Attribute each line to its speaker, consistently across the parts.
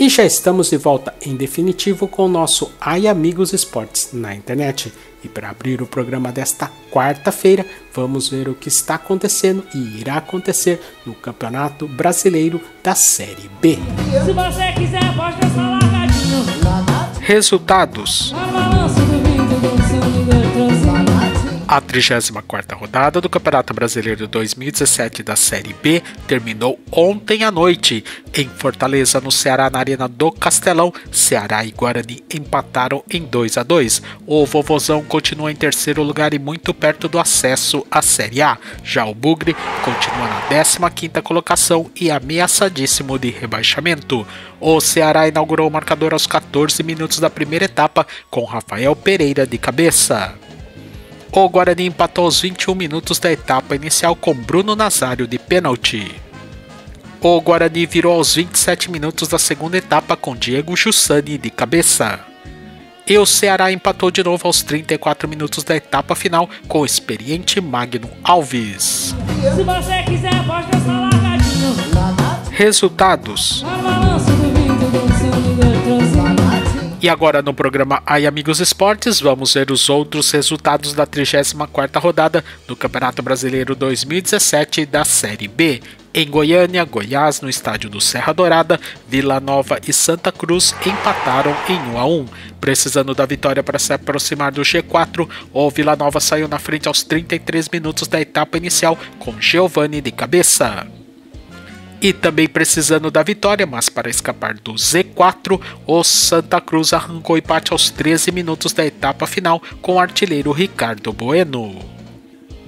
Speaker 1: E já estamos de volta em definitivo com o nosso Ai Amigos Esportes na internet. E para abrir o programa desta quarta-feira, vamos ver o que está acontecendo e irá acontecer no Campeonato Brasileiro da Série B. Se você quiser, pode Resultados. A 34ª rodada do Campeonato Brasileiro 2017 da Série B terminou ontem à noite. Em Fortaleza, no Ceará, na Arena do Castelão, Ceará e Guarani empataram em 2 a 2. O Vovozão continua em terceiro lugar e muito perto do acesso à Série A. Já o Bugre continua na 15ª colocação e ameaçadíssimo de rebaixamento. O Ceará inaugurou o marcador aos 14 minutos da primeira etapa com Rafael Pereira de cabeça. O Guarani empatou aos 21 minutos da etapa inicial com Bruno Nazário de pênalti. O Guarani virou aos 27 minutos da segunda etapa com Diego Jussani de cabeça. E o Ceará empatou de novo aos 34 minutos da etapa final com o experiente Magno Alves. Se você quiser, Resultados. E agora no programa Ai Amigos Esportes, vamos ver os outros resultados da 34ª rodada do Campeonato Brasileiro 2017 da Série B. Em Goiânia, Goiás, no estádio do Serra Dourada, Vila Nova e Santa Cruz empataram em 1 a 1. Precisando da vitória para se aproximar do G4, o Vila Nova saiu na frente aos 33 minutos da etapa inicial com Giovanni de cabeça e também precisando da vitória, mas para escapar do Z4, o Santa Cruz arrancou empate aos 13 minutos da etapa final com o artilheiro Ricardo Bueno.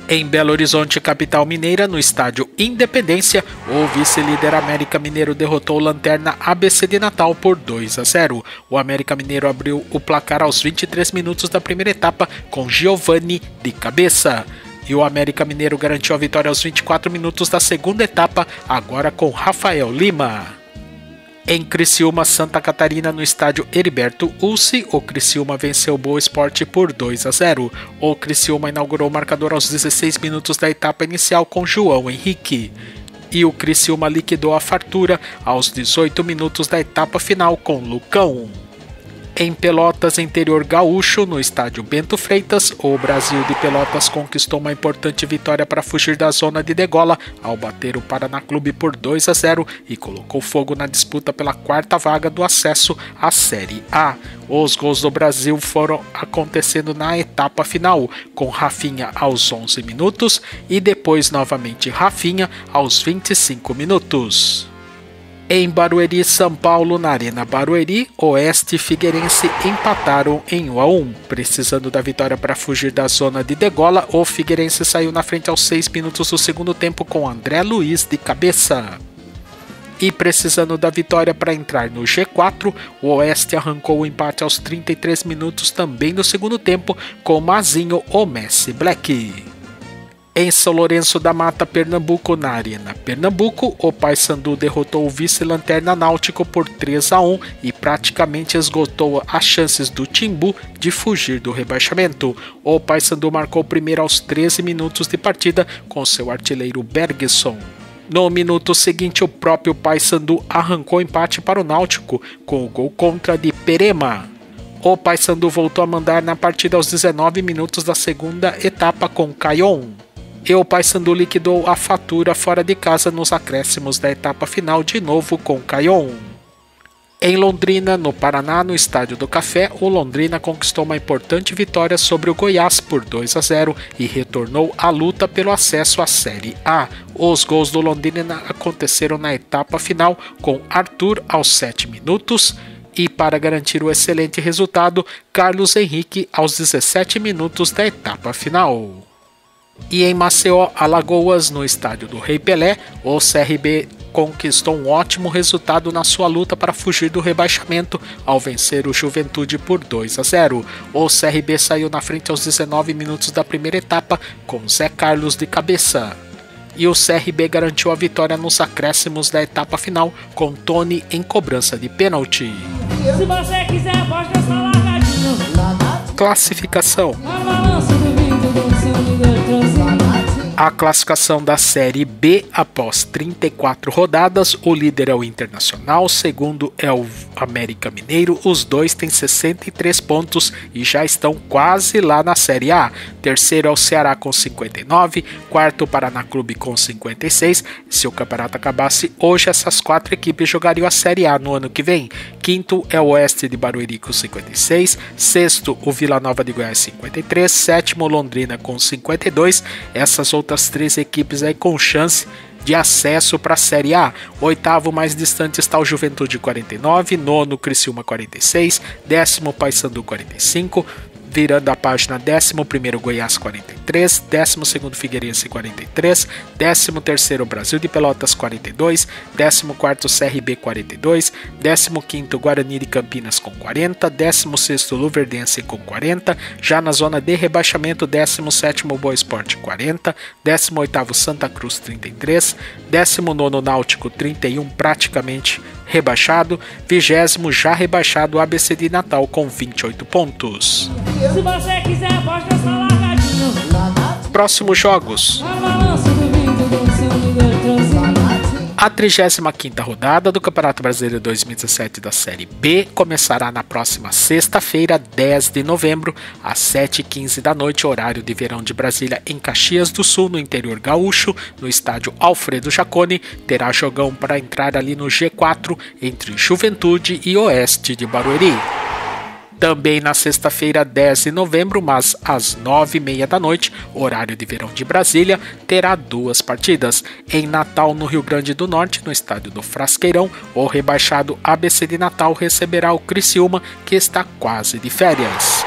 Speaker 1: Em Belo Horizonte, capital mineira, no estádio Independência, o vice-líder América Mineiro derrotou o Lanterna ABC de Natal por 2 a 0. O América Mineiro abriu o placar aos 23 minutos da primeira etapa com Giovanni de cabeça. E o América Mineiro garantiu a vitória aos 24 minutos da segunda etapa, agora com Rafael Lima. Em Criciúma, Santa Catarina, no estádio Heriberto Ulci, o Criciúma venceu o Boa Esporte por 2 a 0. O Criciúma inaugurou o marcador aos 16 minutos da etapa inicial com João Henrique. E o Criciúma liquidou a fartura aos 18 minutos da etapa final com Lucão. Em Pelotas, interior gaúcho, no estádio Bento Freitas, o Brasil de Pelotas conquistou uma importante vitória para fugir da zona de degola ao bater o Paraná Clube por 2 a 0 e colocou fogo na disputa pela quarta vaga do acesso à Série A. Os gols do Brasil foram acontecendo na etapa final, com Rafinha aos 11 minutos e depois novamente Rafinha aos 25 minutos. Em Barueri, São Paulo, na Arena Barueri, Oeste e Figueirense empataram em 1 a 1. Precisando da vitória para fugir da zona de degola, o Figueirense saiu na frente aos 6 minutos do segundo tempo com André Luiz de cabeça. E precisando da vitória para entrar no G4, o Oeste arrancou o empate aos 33 minutos também no segundo tempo com Mazinho ou Messi Black. Em São Lourenço da Mata, Pernambuco, na Arena Pernambuco, o Paysandu derrotou o vice-lanterna Náutico por 3 a 1 e praticamente esgotou as chances do Timbu de fugir do rebaixamento. O Paysandu marcou primeiro aos 13 minutos de partida com seu artilheiro Bergson. No minuto seguinte, o próprio Paysandu arrancou empate para o Náutico com o gol contra de Perema. O Paysandu voltou a mandar na partida aos 19 minutos da segunda etapa com Caion e o Paysandu liquidou a fatura fora de casa nos acréscimos da etapa final de novo com Caion. Em Londrina, no Paraná, no Estádio do Café, o Londrina conquistou uma importante vitória sobre o Goiás por 2 a 0 e retornou à luta pelo acesso à Série A. Os gols do Londrina aconteceram na etapa final com Arthur aos 7 minutos e, para garantir o excelente resultado, Carlos Henrique aos 17 minutos da etapa final. E em Maceió, Alagoas, no estádio do Rei Pelé, o CRB conquistou um ótimo resultado na sua luta para fugir do rebaixamento ao vencer o Juventude por 2 a 0. O CRB saiu na frente aos 19 minutos da primeira etapa com Zé Carlos de cabeça. E o CRB garantiu a vitória nos acréscimos da etapa final com Tony em cobrança de pênalti. Se você quiser, pode Classificação. A classificação da Série B após 34 rodadas, o líder é o Internacional, segundo é o América Mineiro, os dois têm 63 pontos e já estão quase lá na Série A. Terceiro é o Ceará com 59, quarto o Paraná Clube com 56. Se o campeonato acabasse hoje, essas quatro equipes jogariam a Série A no ano que vem. Quinto é o Oeste de Barueri com 56, sexto o Vila Nova de Goiás 53, sétimo Londrina com 52. Essas outras três equipes aí com chance de acesso para a Série A. Oitavo mais distante está o Juventude 49, nono Criciúma 46, décimo Paysandu 45, virando a página 11 Goiás 43, 12 Figueirense 43, 13 Brasil de Pelotas 42, 14 CRB 42, 15 Guarani de Campinas com 40, 16 Luverdense com 40, já na zona de rebaixamento 17 Boa Esporte 40, 18 Santa Cruz 33, 19 Náutico 31 praticamente rebaixado, vigésimo já rebaixado ABC de Natal com 28 pontos. Quiser. Próximos jogos. A 35ª rodada do Campeonato Brasileiro 2017 da Série B começará na próxima sexta-feira, 10 de novembro, às 7h15 da noite, horário de verão de Brasília, em Caxias do Sul, no interior gaúcho, no estádio Alfredo Jaconi. Terá jogão para entrar ali no G4 entre Juventude e Oeste de Barueri. Também na sexta-feira, 10 de novembro, mas às 9h30 da noite, horário de verão de Brasília, terá duas partidas. Em Natal, no Rio Grande do Norte, no estádio do Frasqueirão, o rebaixado ABC de Natal receberá o Criciúma, que está quase de férias.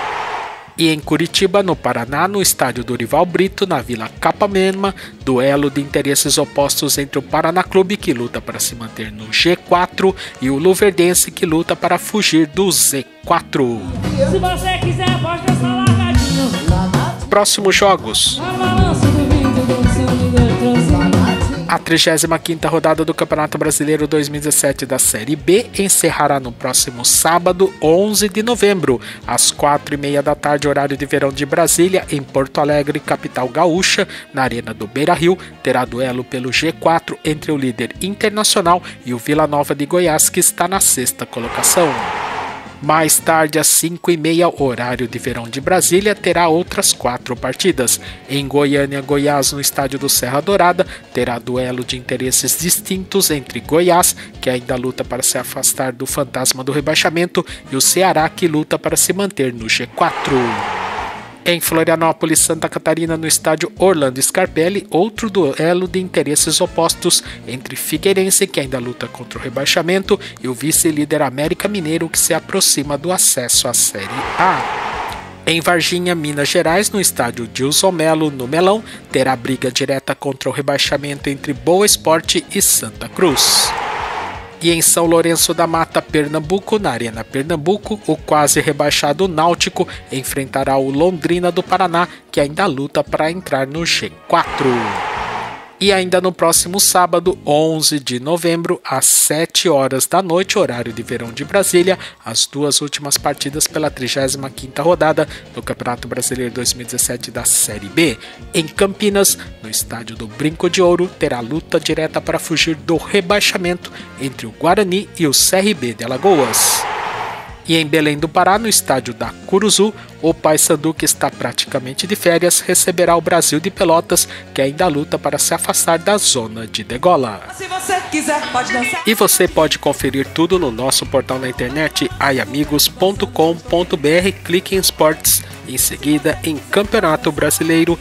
Speaker 1: E em Curitiba, no Paraná, no estádio Dorival Brito, na Vila Capanema, duelo de interesses opostos entre o Paraná Clube, que luta para se manter no G4, e o Luverdense, que luta para fugir do Z4. Se você quiser, pode Próximos jogos. A 35ª rodada do Campeonato Brasileiro 2017 da Série B encerrará no próximo sábado, 11 de novembro, às 4h30 da tarde, horário de verão de Brasília, em Porto Alegre, capital gaúcha, na Arena do Beira-Rio, terá duelo pelo G4 entre o líder internacional e o Vila Nova de Goiás, que está na sexta colocação. Mais tarde, às 5 e meia, horário de verão de Brasília, terá outras quatro partidas. Em Goiânia, Goiás, no estádio do Serra Dourada, terá duelo de interesses distintos entre Goiás, que ainda luta para se afastar do fantasma do rebaixamento, e o Ceará, que luta para se manter no G4. Em Florianópolis, Santa Catarina, no estádio Orlando Scarpelli, outro duelo de interesses opostos entre Figueirense, que ainda luta contra o rebaixamento, e o vice-líder América Mineiro, que se aproxima do acesso à Série A. Em Varginha, Minas Gerais, no estádio Dilson Melo, no Melão, terá briga direta contra o rebaixamento entre Boa Esporte e Santa Cruz. E em São Lourenço da Mata, Pernambuco, na Arena Pernambuco, o quase rebaixado Náutico enfrentará o Londrina do Paraná, que ainda luta para entrar no G4. E ainda no próximo sábado, 11 de novembro, às 7 horas da noite, horário de verão de Brasília, as duas últimas partidas pela 35ª rodada do Campeonato Brasileiro 2017 da Série B. Em Campinas, no estádio do Brinco de Ouro, terá luta direta para fugir do rebaixamento entre o Guarani e o CRB de Alagoas. E em Belém do Pará, no estádio da Curuzu, o Paysandu, que está praticamente de férias, receberá o Brasil de Pelotas, que ainda luta para se afastar da zona de degola. Você quiser, e você pode conferir tudo no nosso portal na internet aiamigos.com.br, clique em esportes, em seguida em Campeonato Brasileiro